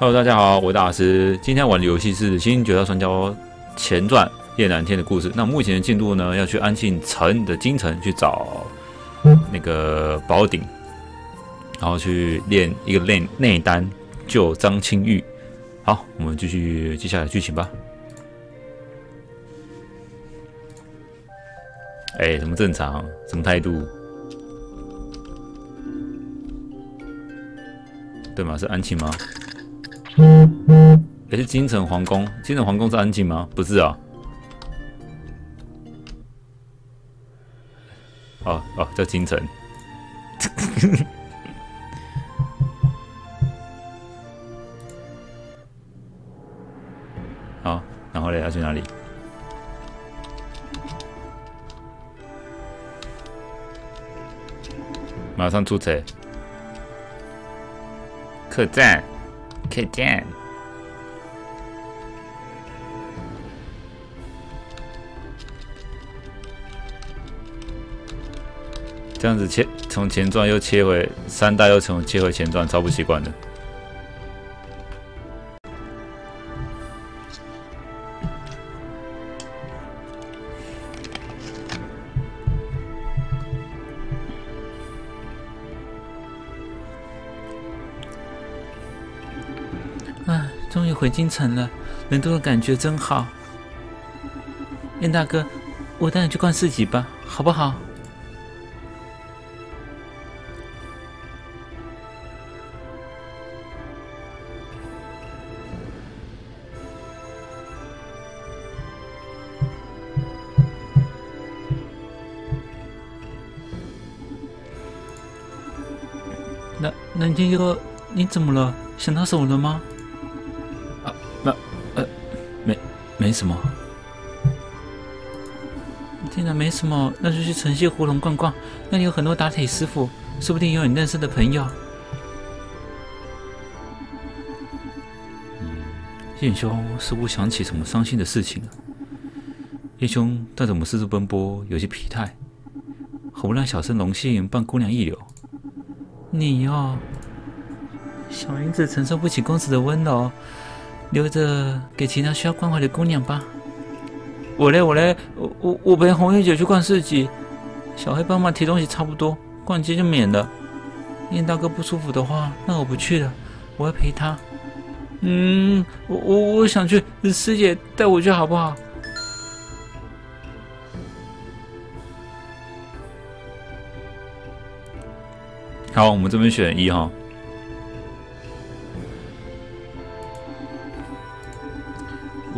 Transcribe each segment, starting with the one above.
Hello，大家好，我是大师。今天玩的游戏是《新九大传教前传》叶南天的故事。那目前的进度呢，要去安庆城的京城去找那个宝鼎，然后去练一个内内丹救张清玉。好，我们继续接下来剧情吧。哎，什么正常？什么态度？对吗？是安庆吗？也是京城皇宫，京城皇宫是安静吗？不是啊。哦哦，叫京城。好，然后嘞，要去哪里？马上出车。客栈。可以见。这样子切从前传又切回三代，又从切回前传，超不习惯的。终于回京城了，人多的感觉真好。燕大哥，我带你去逛市集吧，好不好？那南天哥，你怎么了？想到手了吗？没什么，既然没什么，那就去城西胡同逛逛。那里有很多打铁师傅，说不定有你认识的朋友。嗯，燕兄似乎想起什么伤心的事情了。燕兄带着我们四处奔波，有些疲态，何不让小生荣幸伴姑娘一流？你哦，小银子承受不起公子的温柔。留着给其他需要关怀的姑娘吧。我嘞，我嘞，我我我陪红玉姐去逛市集，小黑帮忙提东西差不多，逛街就免了。燕大哥不舒服的话，那我不去了，我要陪他。嗯，我我我想去，师姐带我去好不好？好，我们这边选一哈。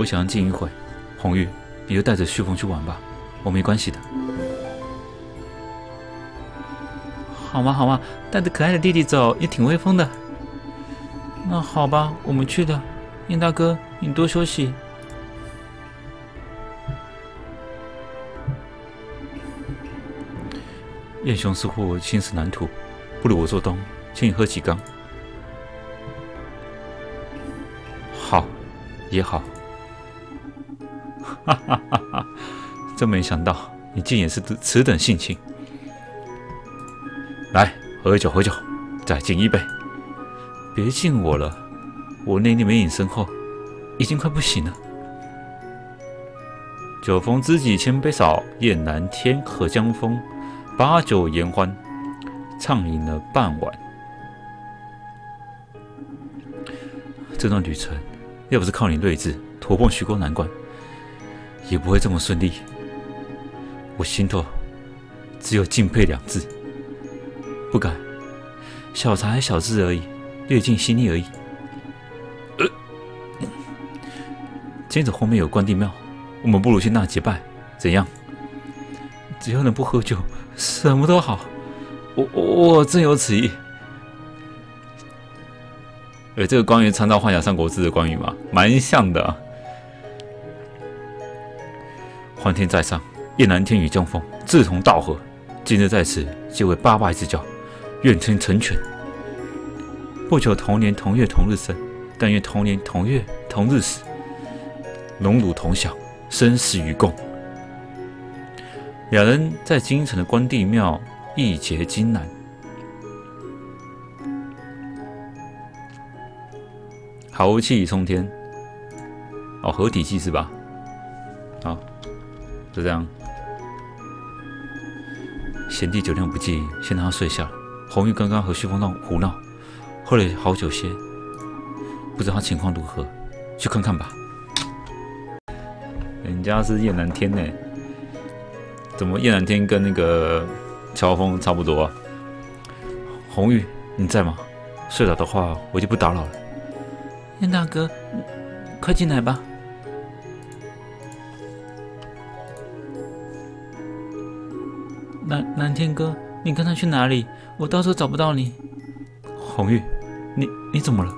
我想要静一会，红玉，你就带着旭峰去玩吧，我没关系的。好吗？好吗？带着可爱的弟弟走也挺威风的。那好吧，我们去的。燕大哥，你多休息。燕兄似乎心思难吐，不如我做东，请你喝几缸。好，也好。哈哈哈！哈真没想到你竟也是此等性情。来，喝酒，喝酒，再敬一杯。别敬我了，我内力没你深厚，已经快不行了。酒逢知己千杯少，雁南天和江风，把酒言欢，畅饮了半晚。这段旅程要不是靠你睿智，突破许多难关。也不会这么顺利。我心头只有敬佩两字，不敢。小才小智而已，略尽心意而已。呃，接着后面有关帝庙，我们不如去那结拜，怎样？只要能不喝酒，什么都好。我我真有此意。哎，这个关于参照《幻想三国志》的关羽嘛，蛮像的。欢天在上，夜南天与江风志同道合，今日在此，结为八拜之交，愿称成全。不求同年同月同日生，但愿同年同月同日死，荣辱同享，生死与共。两人在京城的关帝庙义结金兰。豪气冲天。哦，合体技是吧？好，就这样。贤弟酒量不济，先让他睡下。红玉刚刚和旭峰闹胡闹，喝了好久些，不知道他情况如何，去看看吧。人家是燕南天呢，怎么燕南天跟那个乔峰差不多啊？红玉，你在吗？睡着的话，我就不打扰了。燕大哥，快进来吧。蓝蓝天哥，你刚才去哪里？我到处找不到你。红玉，你你怎么了？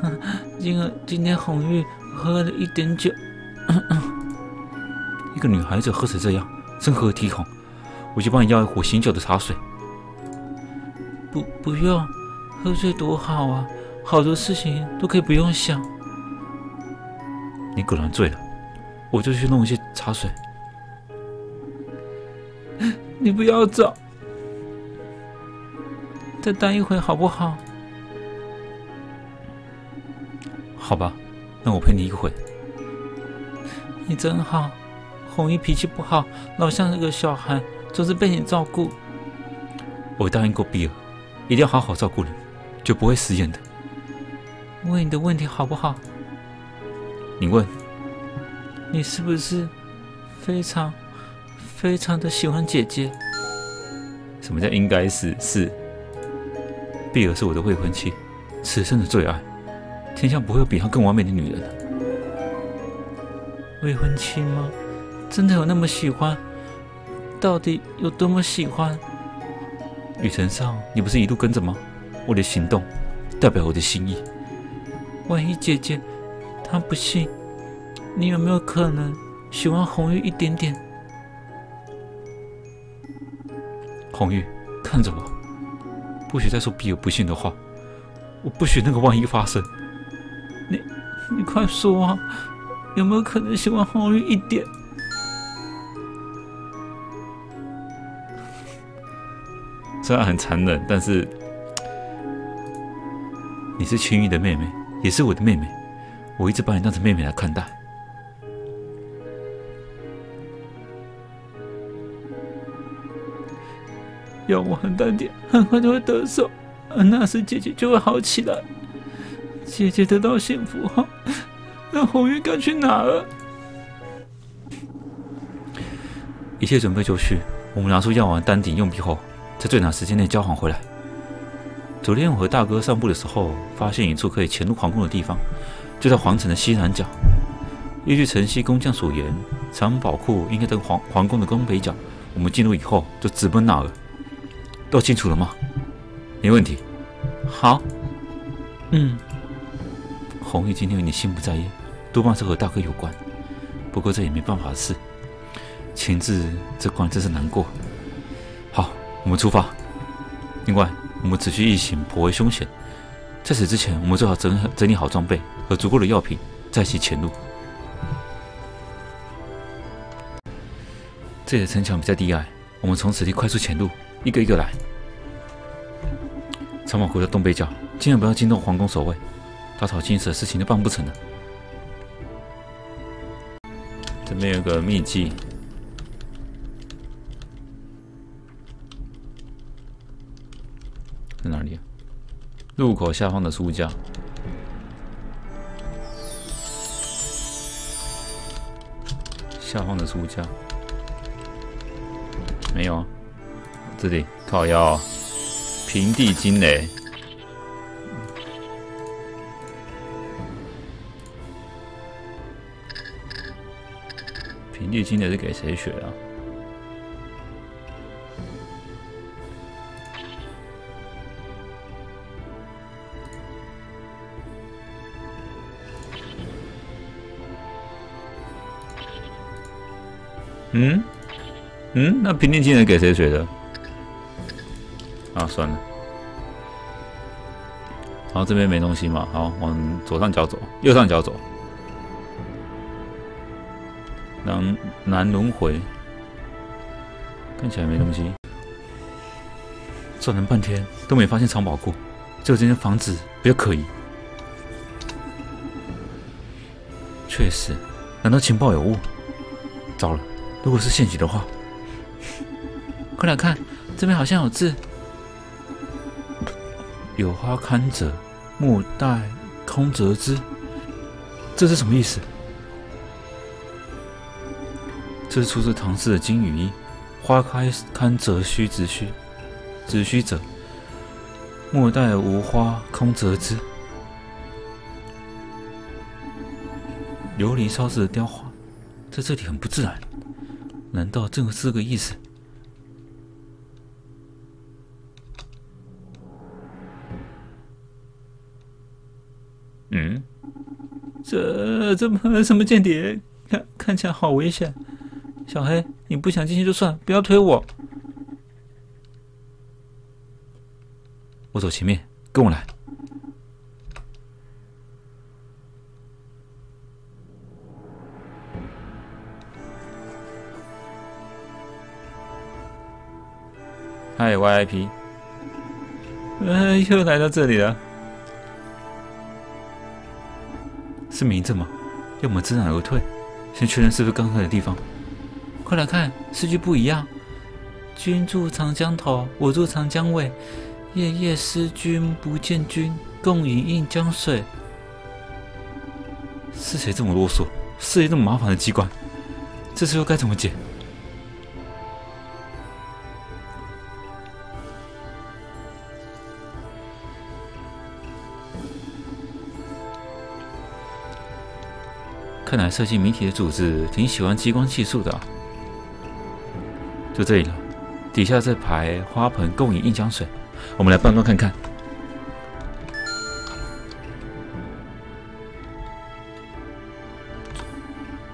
今儿今天红玉喝了一点酒。一个女孩子喝成这样，真合体统。我去帮你要一壶醒酒的茶水。不不用，喝醉多好啊，好多事情都可以不用想。你果然醉了，我就去弄一些茶水。你不要走，再待一会好不好？好吧，那我陪你一会。你真好，红衣脾气不好，老像是个小孩，总是被你照顾。我答应过碧儿，一定要好好照顾你，就不会食言的。问你的问题好不好？你问。你是不是非常？非常的喜欢姐姐。什么叫应该是是？碧儿是我的未婚妻，此生的最爱，天下不会有比她更完美的女人了。未婚妻吗？真的有那么喜欢？到底有多么喜欢？旅程上你不是一路跟着吗？我的行动代表我的心意。万一姐姐她不信，你有没有可能喜欢红玉一点点？红玉，看着我，不许再说比尔不幸的话，我不许那个万一发生。你，你快说啊，有没有可能喜欢红玉一点？虽然很残忍，但是你是青玉的妹妹，也是我的妹妹，我一直把你当成妹妹来看待。要我很淡定，很快就会得手，而那时姐姐就会好起来。姐姐得到幸福后，那红玉该去哪儿？一切准备就绪，我们拿出药丸、丹顶用品后，在最短时间内交还回来。昨天我和大哥散步的时候，发现一处可以潜入皇宫的地方，就在皇城的西南角。依据城西工匠所言，藏宝库应该在皇皇宫的东北角。我们进入以后，就直奔那儿。都清楚了吗？没问题。好。嗯。红玉今天有点心不在焉，多半是和大哥有关。不过这也没办法的事。晴子这关真是难过。好，我们出发。另外，我们此去一行颇为凶险，在此之前，我们最好整整理好装备和足够的药品，再一起前路。这里的城墙比较低矮，我们从此地快速前路。一个一个来。长马湖的东北角，千万不要惊动皇宫守卫，打草惊蛇事情都办不成了。这边有个秘籍，在哪里？啊入口下方的书架。下方的书架没有啊。这里靠腰，平地惊雷。平地惊雷是给谁学啊？嗯嗯，那平地惊雷给谁学的？算了。然后这边没东西嘛，好，往左上角走，右上角走。南南轮回，看起来没东西。转了半天都没发现藏宝库，只有这间房子比较可疑。确实，难道情报有误？糟了，如果是陷阱的话，快来看，这边好像有字。有花堪折，莫待空折枝。这是什么意思？这是出自唐诗的金缕衣：“花开堪折须直须，直须折，莫待无花空折枝。”琉璃烧制的雕花，在这里很不自然。难道这个是个意思？这这么什么间谍？看看起来好危险。小黑，你不想进去就算，不要推我。我走前面，跟我来。嗨，VIP，呃，又来到这里了。是名字吗？要么知难而退，先确认是不是刚才的地方。快来看，诗句不一样。君住长江头，我住长江尾。夜夜思君不见君，共饮一江水。是谁这么啰嗦？是谁这么麻烦的机关，这次又该怎么解？看来设计谜题的组织挺喜欢激光技术的。就这里了，底下这排花盆供应一江水，我们来搬搬看看。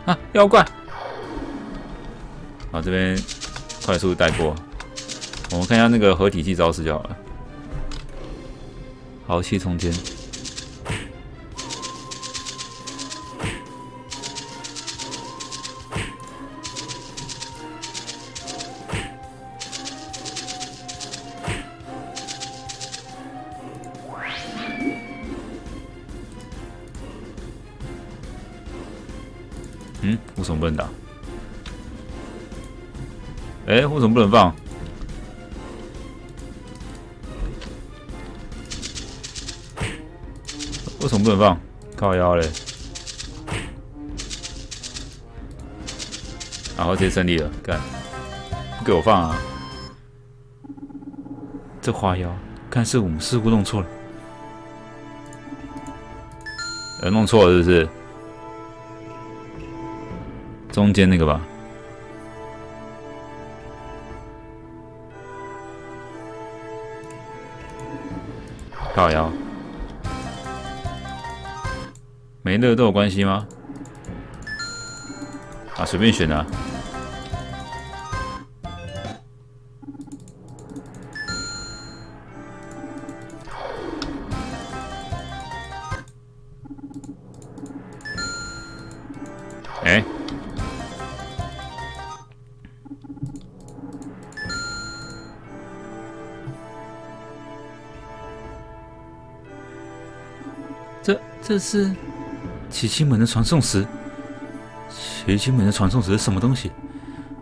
啊，妖怪！好，这边快速带过。我们看一下那个合体技招式就好了。豪气冲天。为什么不能放？为什么不能放？靠腰嘞！然后直接胜利了，干！不给我放啊！这花妖，看是我们似乎弄错了，呃，弄错了是不是？中间那个吧，靠腰，没乐都有关系吗？啊，随便选啊。这是奇迹门的传送石。奇迹门的传送石是什么东西？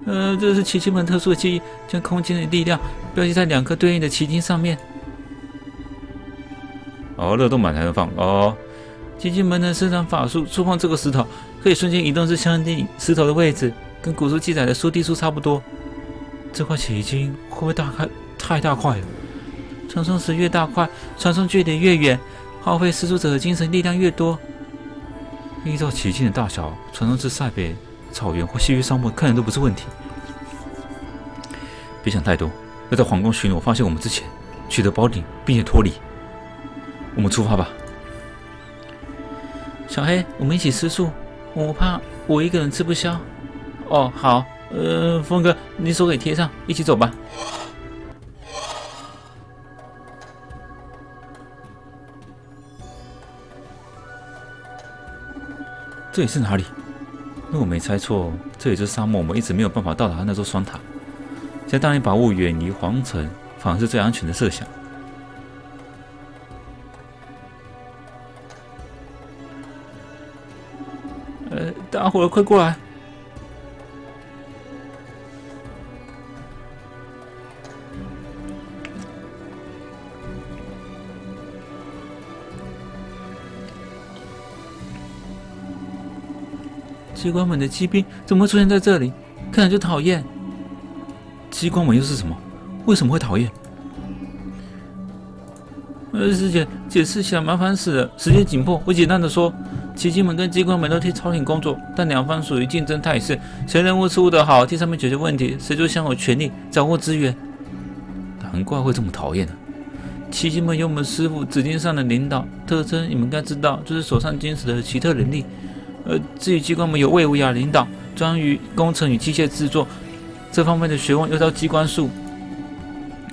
呃，这是奇迹门特殊的记忆，将空间的力量标记在两颗对应的奇迹上面。哦，热动板才能放哦。奇迹门的生长法术，触碰这个石头可以瞬间移动至相应石头的位置，跟古书记载的速地术差不多。这块奇迹会不会大开太大块了？传送石越大块，传送距离越远。耗费施术者的精神力量越多，依照奇境的大小，传送至塞北草原或西域沙漠，看来都不是问题。别想太多，要在皇宫巡逻发现我们之前，取得宝鼎，并且脱离。我们出发吧。小黑，我们一起吃素，我怕我一个人吃不消。哦，好，呃，峰哥，你手给贴上，一起走吧。这里是哪里？如果没猜错，这里是沙漠，我们一直没有办法到达那座双塔。现在当你把雾远离皇城，反而是最安全的设想。呃，呃，大伙儿快过来！机关门的骑兵怎么会出现在这里？看着就讨厌。机关门又是什么？为什么会讨厌？呃，师姐，解释起来麻烦死了，时间紧迫。我简单的说，奇迹门跟机关门都替朝廷工作，但两方属于竞争态势，谁任务出得好，替上面解决问题，谁就享有权力，掌握资源。难怪会这么讨厌呢。奇迹门有我们师傅指定上的领导特征，你们应该知道，就是手上坚持的奇特能力。呃，至于机关门有魏无涯领导，专于工程与机械制作这方面的学问，又叫机关术。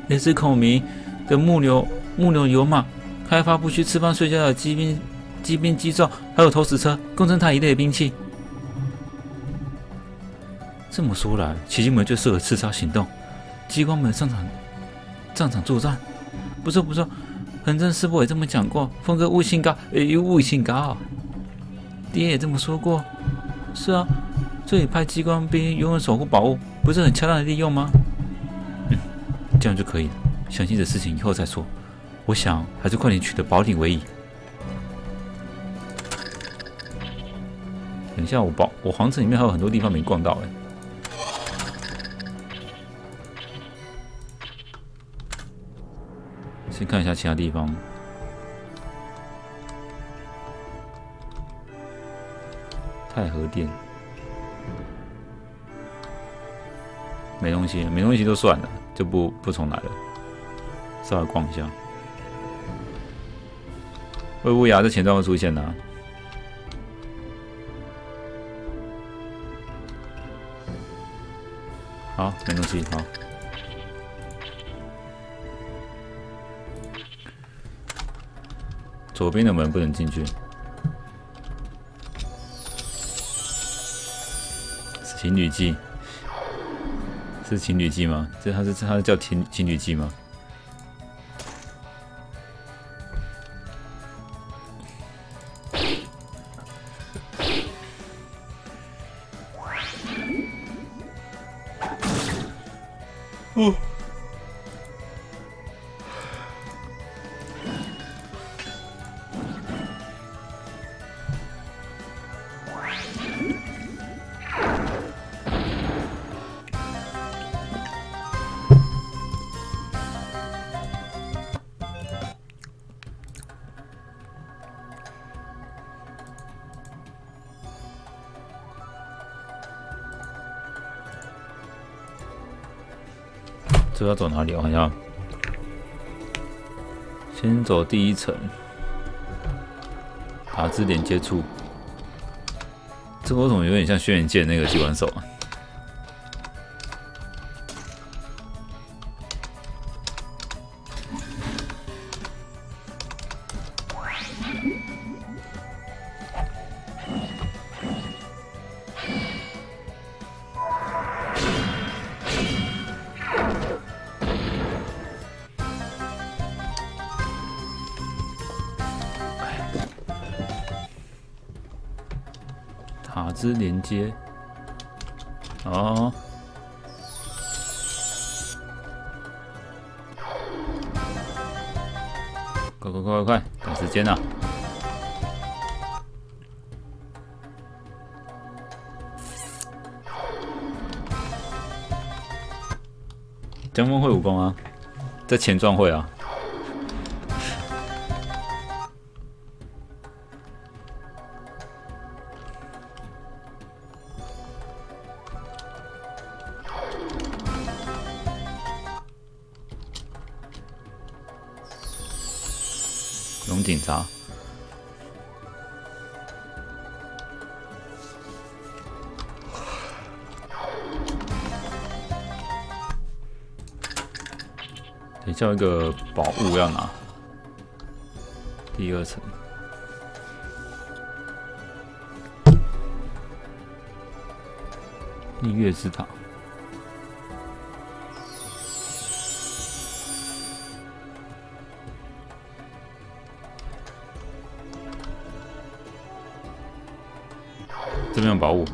类似孔明的木牛。木牛油马，开发不需吃饭睡觉的机兵、机兵机造，还有投石车、工程塔一类的兵器。这么说来，奇迹门就适合刺杀行动，机关门上场战场作战。不错不错，横正师傅也这么讲过，峰哥悟性高，哎，悟性高。爹也这么说过。是啊，这里派激光兵永远守护宝物，不是很恰当的利用吗？嗯，这样就可以了。详细的事情以后再说。我想还是快点取得宝鼎为宜。等一下，我宝我皇城里面还有很多地方没逛到哎。先看一下其他地方。太和殿没东西，没东西就算了，就不不重来了。稍微逛一下。魏无涯在前段会出现呢。好，没东西，好。左边的门不能进去。情侣记，是情侣季吗？这他是他是叫情情侣季吗？这要走哪里？我好像先走第一层，塔之连接处。这个怎么有点像轩辕剑那个机关手啊？接，哦，快快快快快，赶时间呐！江峰会武功啊，在前传会啊。物要拿，第二层，逆月之塔。这边有宝物。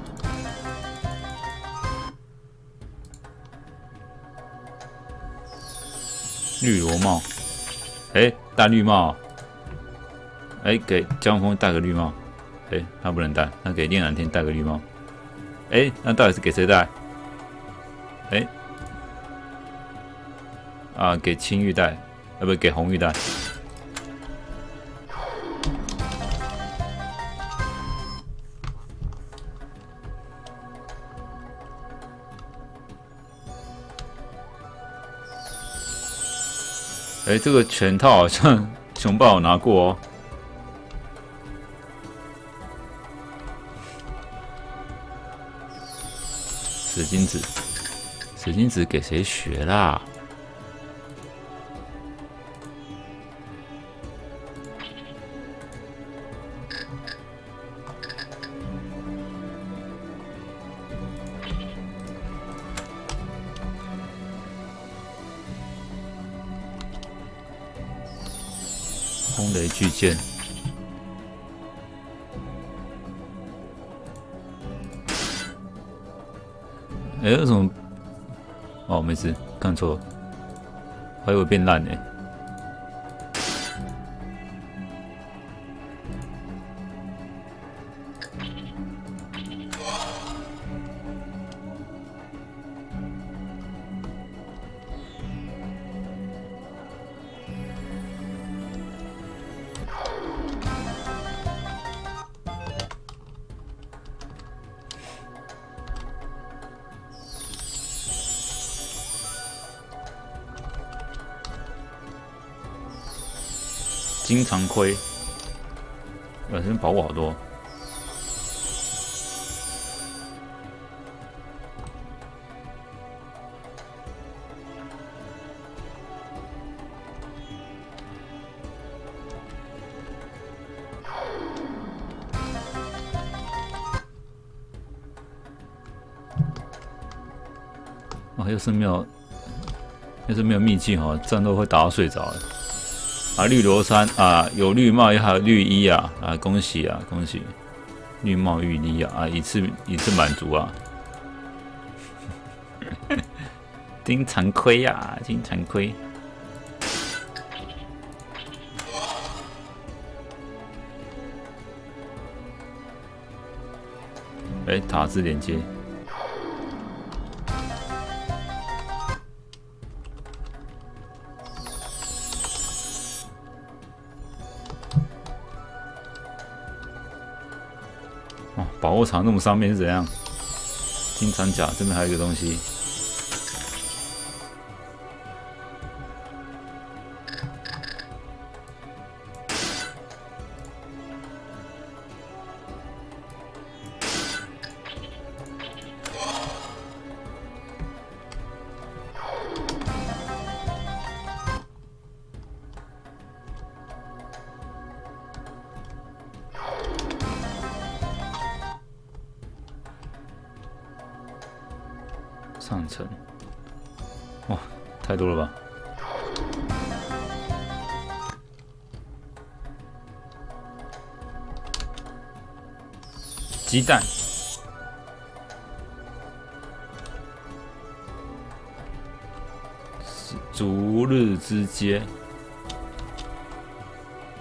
绿萝帽，哎，戴绿帽，哎，给江峰戴个绿帽，哎，他不能戴，那给练蓝天戴个绿帽，哎，那到底是给谁戴？哎，啊，给青玉戴，啊，不，给红玉戴。哎，这个全套好像熊爸有拿过哦。紫金子，紫金子给谁学啦？错，还以为变烂呢。经常盔，本身宝物好多。哦，又是没有，又是没有秘籍哈，战斗会打到睡着。啊，绿罗衫啊，有绿帽，也还有绿衣啊！啊，恭喜啊，恭喜！绿帽绿衣啊，啊，一次一次满足啊！金常亏呀，金常亏！哎，塔字连接。宝物藏那么上面是怎样？金长甲这边还有一个东西，上层，哇，太多了吧！鸡蛋，逐日之街，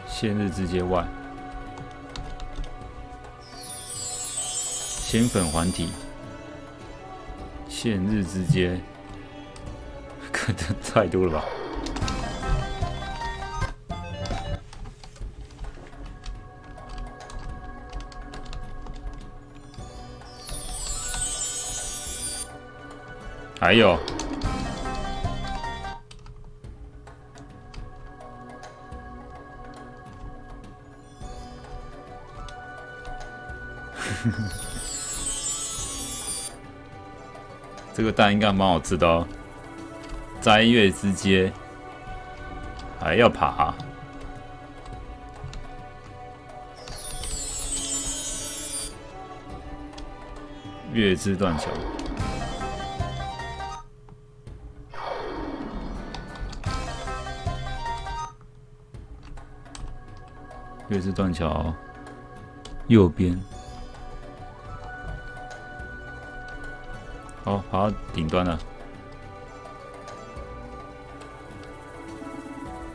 现日之街外，仙粉环体。限日之间，可能太多了吧？还有，这个蛋应该蛮好吃的哦。斋月之街。还要爬，月之断桥，月之断桥。右边。好，爬到顶端了，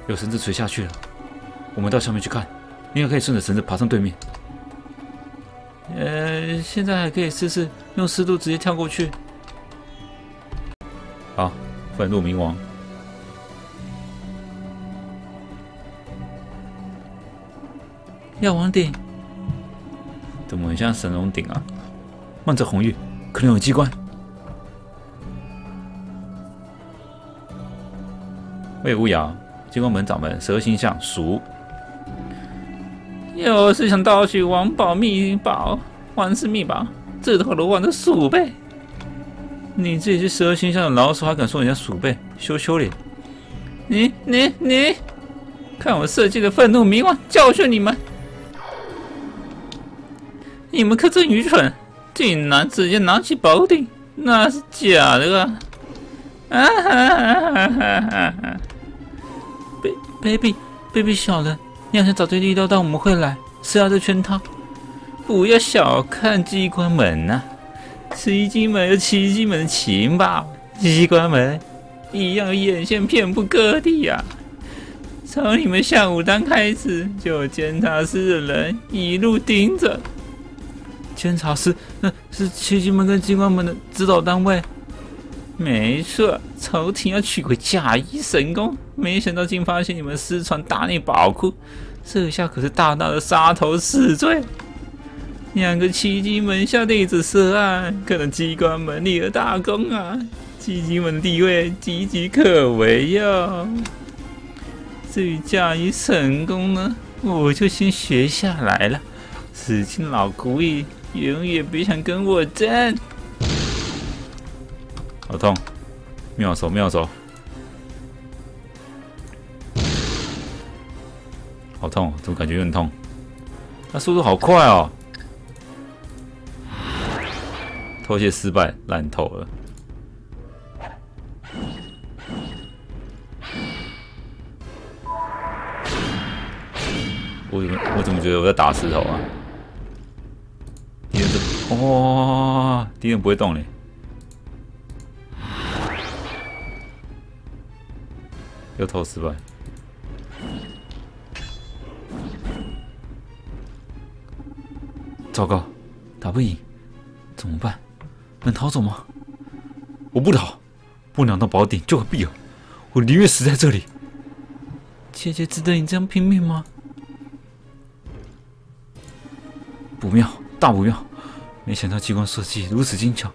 有绳子垂下去了。我们到上面去看，应该可以顺着绳子爬上对面。呃，现在还可以试试用湿度直接跳过去。好，愤怒冥王，药王顶，怎么很像神龙顶啊？望着红玉，可能有机关。魏无涯，机关门掌门蛇形象属。又是想盗取王宝秘宝、王氏秘宝，自投罗网的鼠辈！你自己是蛇形象的老鼠，还敢说人家鼠辈？羞羞脸！你你你，看我设计的愤怒冥王教训你们！你们可真愚蠢，竟然直接拿起宝鼎，那是假的啊！啊哈哈哈哈哈！baby baby 小人，你好像早就预料到我们会来，是要这圈套。不要小看机关门呐，奇迹门有奇迹门的情报，机关门一样眼线遍布各地呀。从你们下午单开始，就有监察司的人一路盯着。监察司，那是奇迹门跟机关门的指导单位。没错，朝廷要取回假衣神功，没想到竟发现你们私闯大内宝库，这下可是大大的杀头死罪。两个奇迹门下弟子涉案，可能机关门立了大功啊！奇迹门的地位岌岌可危哟。至于嫁衣神功呢，我就先学下来了。死情老狐狸，永远别想跟我争。好痛！妙手妙手！好痛，怎么感觉有点痛？那速度好快哦！偷窃失败，烂透了！我怎么我怎么觉得我在打石头啊？敌人怎哇，敌人不会动嘞！又偷失败，糟糕，打不赢，怎么办？能逃走吗？我不逃，不拿到宝典就何必了？我宁愿死在这里。姐姐值得你这样拼命吗？不妙，大不妙！没想到机关设计如此精巧，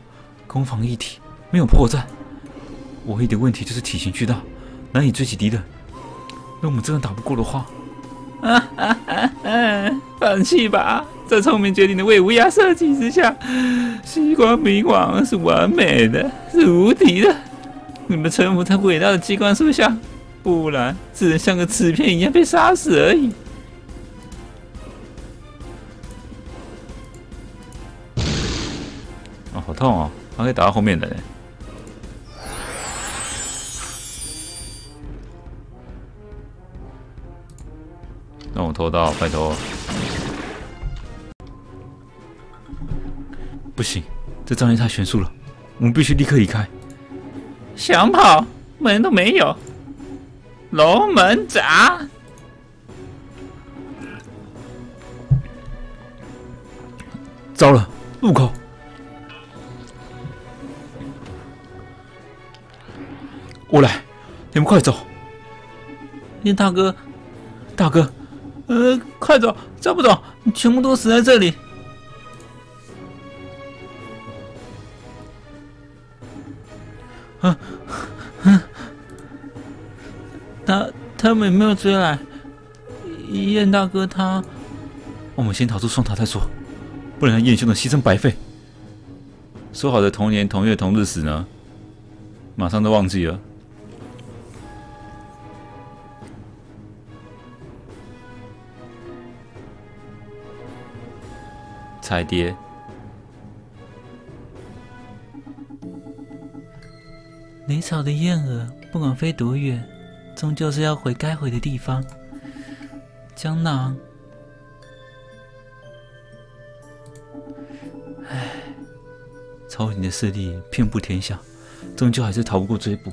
攻防一体，没有破绽。唯一的问题就是体型巨大。难以追击敌人。若我们真的打不过的话，啊啊啊啊！放弃吧，在聪明绝顶的魏无涯设计之下，西关冥王是完美的，是无敌的。你们臣服在伟大的机关树下，不然只能像个纸片一样被杀死而已。啊，好痛哦！还可以打到后面的人。让我偷到，拜托！不行，这障碍太悬殊了，我们必须立刻离开。想跑，门都没有。龙门闸！糟了，路口！我来，你们快走！林大哥，大哥！呃，快走，再不走，全部都死在这里。他他们没有追来。燕大哥他，我们先逃出双塔再说，不能让燕兄的牺牲白费。说好的同年同月同日死呢？马上都忘记了。彩蝶，雷草的燕儿，不管飞多远，终究是要回该回的地方。江南，唉，朝廷的势力遍布天下，终究还是逃不过追捕。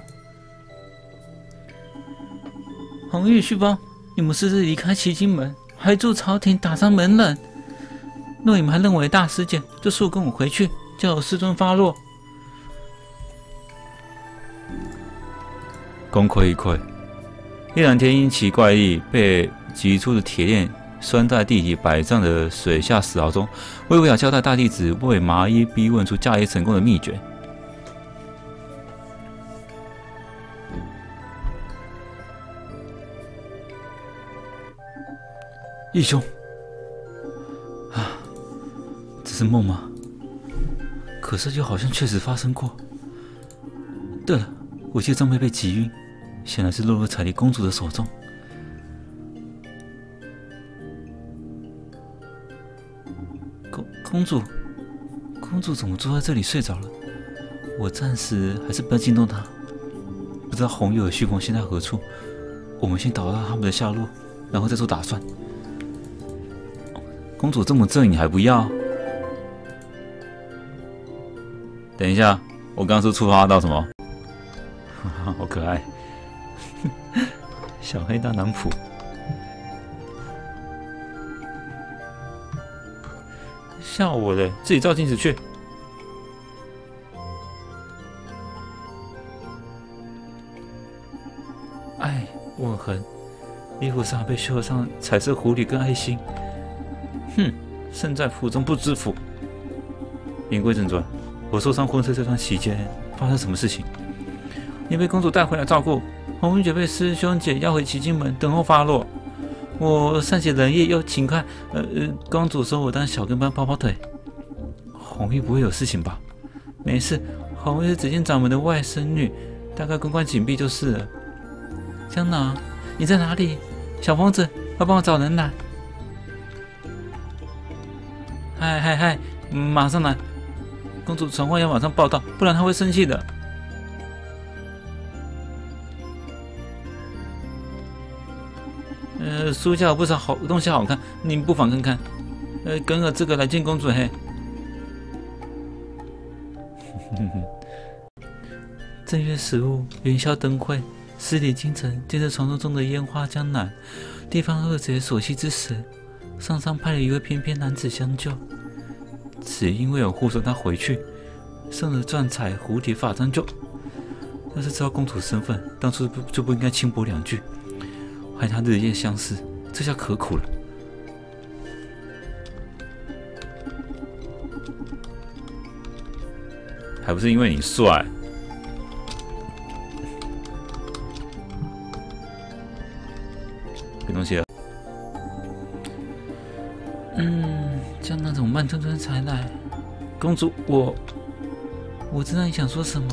红玉、旭邦，你们私自离开齐金门，还助朝廷打伤门人。若你们还认为大师姐，就速跟我回去，叫我师尊发落。功亏一篑。一两天因其怪异，被挤出的铁链拴在地底百丈的水下死牢中。魏无雅交代大弟子为麻衣逼问出嫁衣成功的秘诀。义兄，啊，这是梦吗？可是又好像确实发生过。对了，我记得张飞被挤晕，显然是落入彩丽公主的手中。公公主，公主怎么坐在这里睡着了？我暂时还是不要惊动她。不知道红玉和虚风现在何处？我们先找到他们的下落，然后再做打算。公主这么正，你还不要？等一下，我刚刚是触发到什么？好可爱，小黑大男仆，吓我的，自己照镜子去。哎，吻痕，衣服上被绣上彩色狐狸跟爱心。哼，身在福中不知福。言归正传，我受伤昏睡这段期间发生什么事情？你被公主带回来照顾，红玉姐被师兄姐要回奇经门等候发落。我善解人意又勤快，呃呃，公主说我当小跟班跑跑腿。红玉不会有事情吧？没事，红玉是紫金掌门的外甥女，大概公关紧闭就是了。江南，你在哪里？小疯子，快帮我找人来！嗨嗨嗨！马上来！公主传话要马上报道，不然她会生气的。书架有不少好东西好看，您不妨看看。呃，跟着这个来见公主嘿。正月十五元宵灯会，十里京城见着传说中的烟花江南，地方恶贼所系之时。上上派了一位翩翩男子相救，只因为有护送他回去，送了钻彩蝴蝶法杖就。要是知道公主身份，当初不就不应该轻薄两句，害他日夜相思，这下可苦了。还不是因为你帅？给东西。嗯，江南怎么慢吞吞才来？公主，我我知道你想说什么。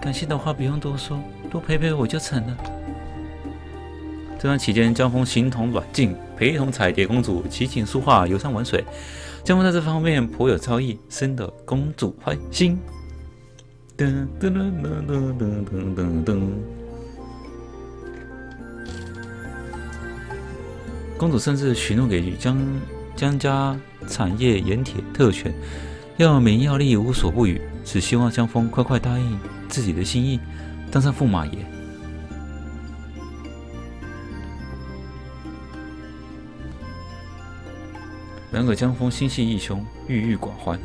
感谢的话不用多说，多陪陪我就成了。这段期间，江枫形同软禁，陪同彩蝶公主骑琴书画、游山玩水。江枫在这方面颇有造诣，深得公主欢心。噔噔噔噔噔噔噔噔。公主甚至许诺给江。江家产业盐铁特权，要名要利无所不与，只希望江峰快快答应自己的心意，当上驸马爷。然而江峰心系义兄，郁郁寡欢。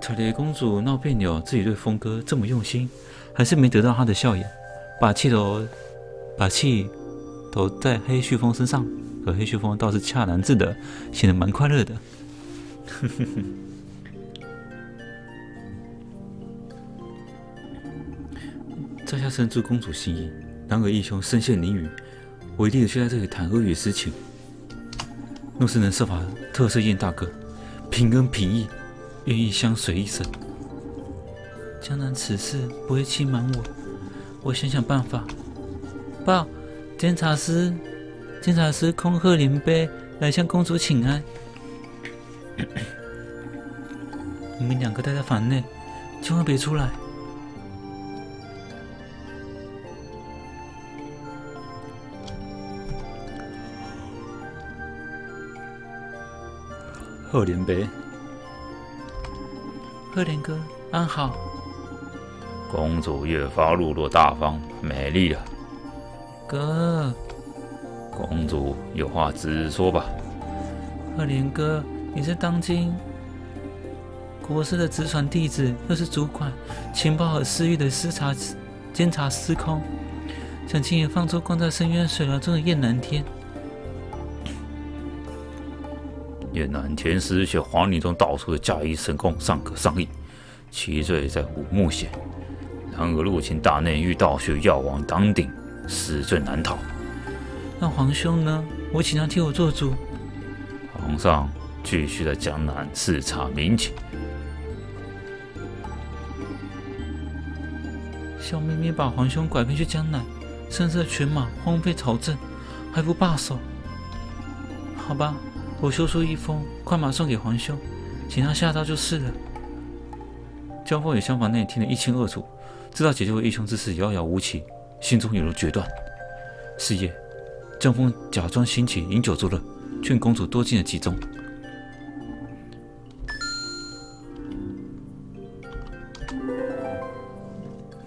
彩蝶公主闹别扭，自己对峰哥这么用心，还是没得到他的笑颜，把气头，把气。都在黑旋风身上，可黑旋风倒是恰难自得，显得蛮快乐的。在下深知公主心意，然而义兄身陷囹圄，我一定得去在这里谈阿谀私情。若是能设法特赦燕大哥，平恩平义，愿意相随一生。江南此事不会欺瞒我，我想想办法。报。监察司，监察司空鹤灵碑来向公主请安。你们两个待在房内，千万别出来。鹤灵碑，赫连哥，安好。公主越发落落大方、美丽了。哥，公主有话直说吧。赫连哥，你是当今国师的直传弟子，又是主管情报和私欲的司察监察司空，想亲眼放出关在深渊水牢中的燕南天。燕南天师却皇陵中到处的嫁衣神功，尚可商议，其罪在五木县。然而入侵大内遇盗取药王当顶，死罪难逃。那皇兄呢？我请他替我做主。皇上继续在江南视察民情。小妹妹把皇兄拐骗去江南，声色犬马，荒废朝政，还不罢手？好吧。我修书一封，快马送给皇兄，请他下刀就是了。焦凤与厢房内听得一清二楚，知道解救义兄之事遥遥无期，心中有了决断。是夜，江峰假装兴起，饮酒作乐，劝公主多进了几盅，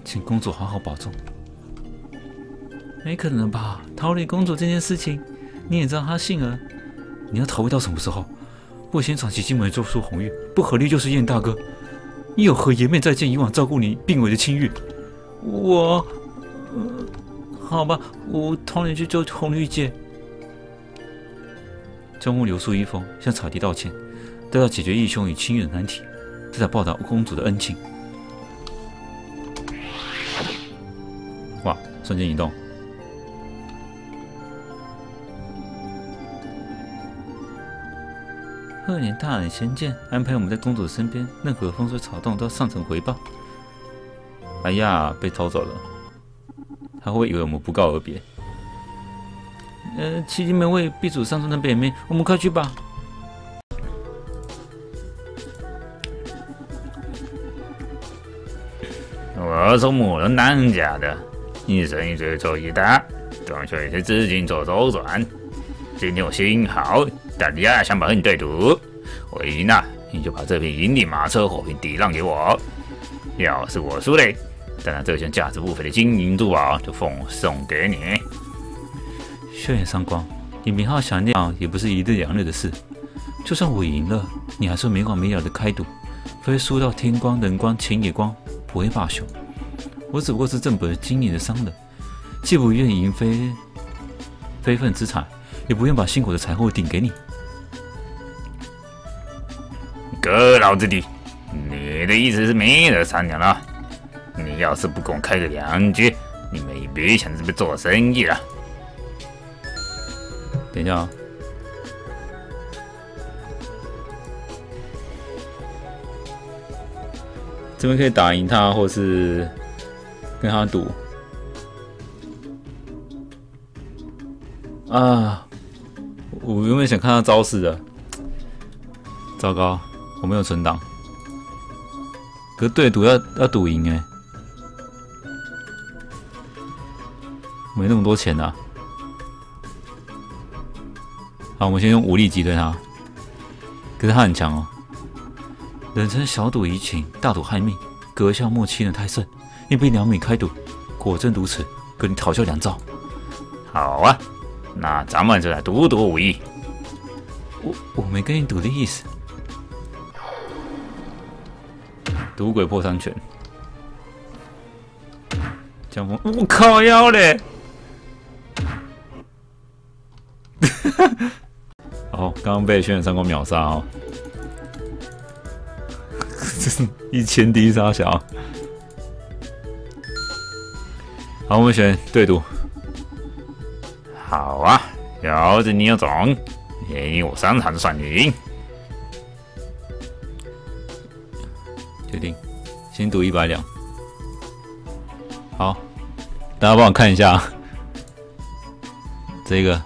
请公主好好保重。没可能吧？逃离公主这件事情，你也知道她性儿。你要逃避到什么时候？不先闯进金门做出红玉，不合力就是燕大哥。你有何颜面再见以往照顾你病危的青玉？我，好吧，我同你去救红玉姐。江木留书一封，向草地道歉，都要解决义兄与青玉的难题，这才报答公主的恩情。哇！瞬间移动。贺年大人先见，安排我们在公主身边，任何风吹草动都要上层回报。哎呀，被偷走了，他会以为我们不告而别。呃，七进门卫避主上尊的北面，我们快去吧。我是木人当家的，你生意最做一大，多需要一些资金做周转。今天我心好。但你啊，想和你对赌，我赢了，你就把这匹银利马车货品抵让给我；要是我输嘞，当然这件价值不菲的金银珠宝就奉送给你。血眼三光，你名号响亮也不是一日两日的事。就算我赢了，你还是没完没了的开赌，非输到天光人光钱也光，不会罢休。我只不过是正本经营的商人，既不愿赢非非分之财。也不愿把辛苦的财货顶给你，哥，老子的，你的意思是没得商量了？你要是不跟我开个两局，你们也别想这边做生意了。等一下，啊，这边可以打赢他，或是跟他赌啊。我原本想看他招式的，糟糕，我没有存档。可对赌要要赌赢哎，没那么多钱呐。好，我们先用武力击退他。可是他很强哦，人称小赌怡情，大赌害命，阁下莫欺人太甚。一兵两米开赌，果真如此，跟你讨教两招。好啊。那咱们就来赌赌武艺。我我没跟你赌的意思。赌鬼破三拳。江峰，我靠腰嘞！哦，刚刚被轩辕三光秒杀哦。这 是一千滴杀小。好，我们选对赌。好啊，要是你有中，愿意我三场算你赢。决定，先赌一百两。好，大家帮我看一下 这个。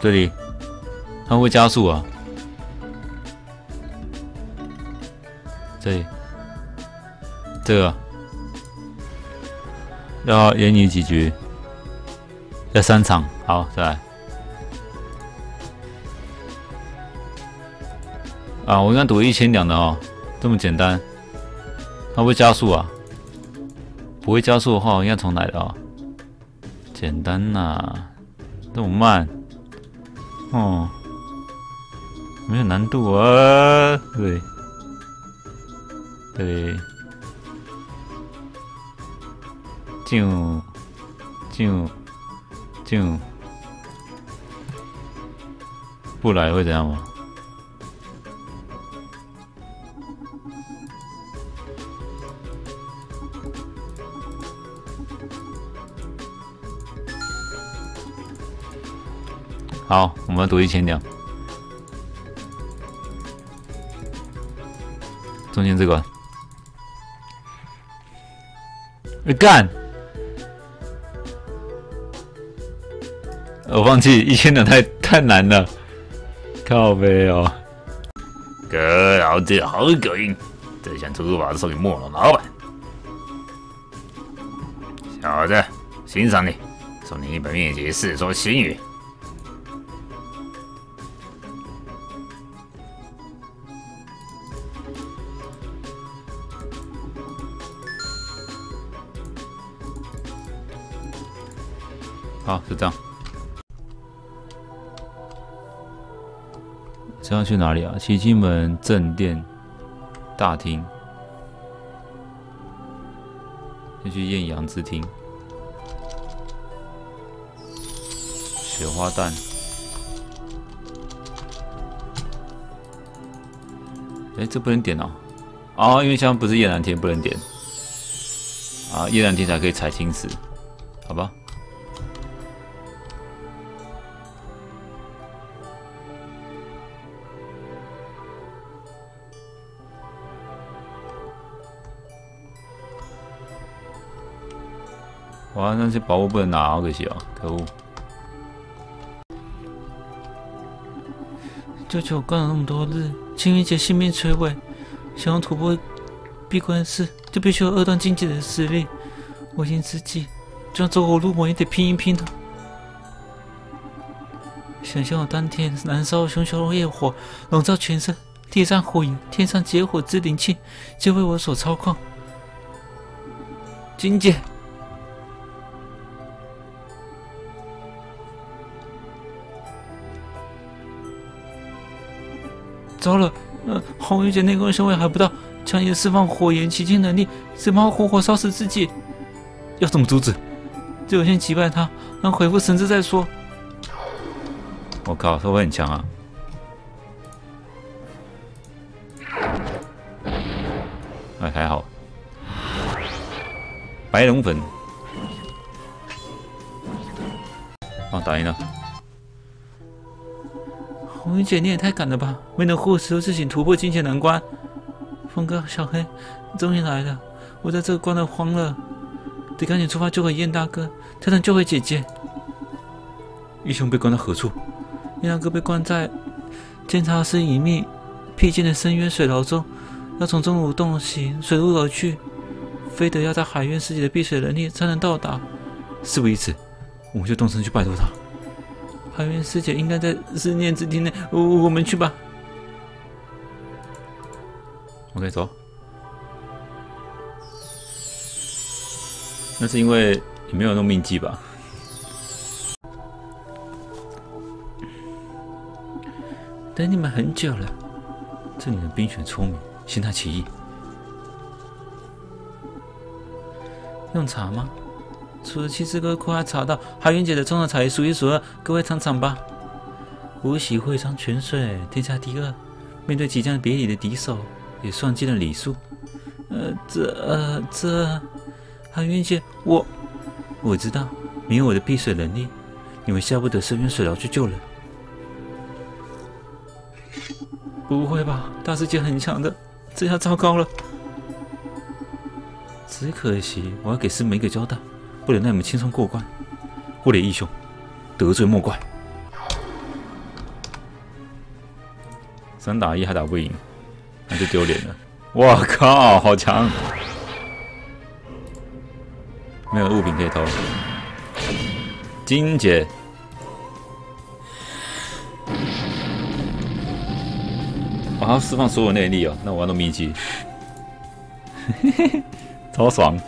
这里，它会加速啊！这里，这个要演你几局？要三场，好，再来。啊，我应该赌一千两的哦，这么简单。它会加速啊？不会加速的话，我应该重来的啊。简单呐，这么慢，哦，没有难度啊，对，对，就就就不来会怎样吗？好，我们赌一千两。中间这个，干！我放弃，一千两太太难了，靠背哦。哥，老子好膈应，这箱出租法送给莫龙老板。小子，欣赏你，送你一本秘籍《世说新语》。好，就这样。要去哪里啊？奇迹门正殿大厅，先去艳阳之厅。雪花弹。哎，这不能点哦。哦，因为现在不是夜蓝天，不能点。啊，夜蓝天才可以采青石，好吧。哇，那些宝物不能拿，好可惜啊！可恶！舅舅干了那么多日，青云姐性命垂危，想要突破闭关式，就必须有二段境界的实力。我行之际，就算走火入魔也得拼一拼的。想象我当天燃烧熊熊烈火，笼罩全身，地上火焰，天上结火之灵气，皆为我所操控。金姐。糟了，呃，红玉姐内功修为还不到，强行释放火焰奇迹能力，只怕活活烧死自己。要怎么阻止？只有先击败他，让恢复神智再说。我靠，会不会很强啊！哎，还好。白龙粉，哦，打赢了。红云姐，你也太赶了吧！没能护持自己突破金钱难关。峰哥，小黑，你终于来了！我在这关了慌了，得赶紧出发救回燕大哥，才能救回姐姐。义兄被关到何处？燕大哥被关在监察室隐秘僻静的深渊水牢中，要从中午洞行水路而去，非得要在海渊世界的避水能力才能到达。事不宜迟，我们就动身去拜托他。海云师姐应该在思念之厅内，我我们去吧。OK，走。那是因为你没有弄命记吧？等你们很久了。这里的冰雪聪明，心态奇异。用茶吗？除了七师哥，快还查到海云姐的冲的茶也数一数二，各位尝尝吧。无喜会长泉水，天下第二。面对即将别离的敌手，也算尽了礼数。呃，这呃这，海云姐，我我知道，没有我的避水能力，你们下不得深渊水牢去救人。不会吧，大师姐很强的，这下糟糕了。只可惜，我要给师妹一个交代。不能那么轻松过关，为了义兄，得罪莫怪。三打一还打不赢，那就丢脸了。我靠，好强！没有物品可以偷。金姐，我要释放所有内力哦！那我要弄秘籍，嘿嘿嘿超爽！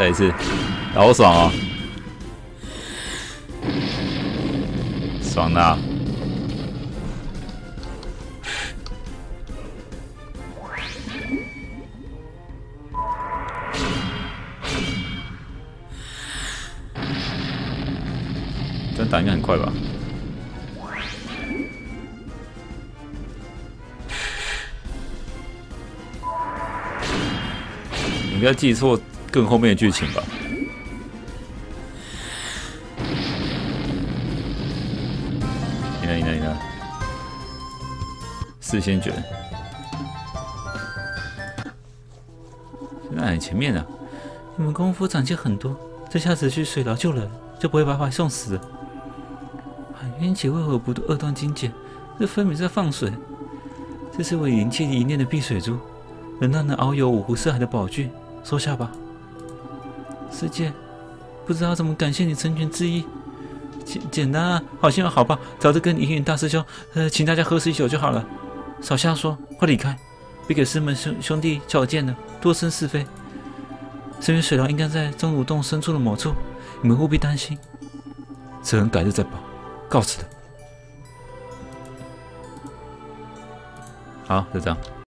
再一次，好爽哦！爽啊！这打应该很快吧？你不要记错更后面的剧情吧？你呢？你呢？你呢？四仙卷，在你前面呢。你们功夫长进很多，这下子去水牢救人，就不会把我送死了。海渊姐为何不二段金剑？这分明在放水。这是我灵气一念的碧水珠，能让能遨游五湖四海的宝具，收下吧。师姐，不知道怎么感谢你成全之意。简简单啊，好心好报，找着跟银云大师兄，呃，请大家喝喜酒就好了。少瞎说，快离开，别给师门兄兄弟瞧见了，多生是非。深渊水牢应该在钟乳洞深处的某处，你们务必担心。此人改日再报，告辞了。好，就这样。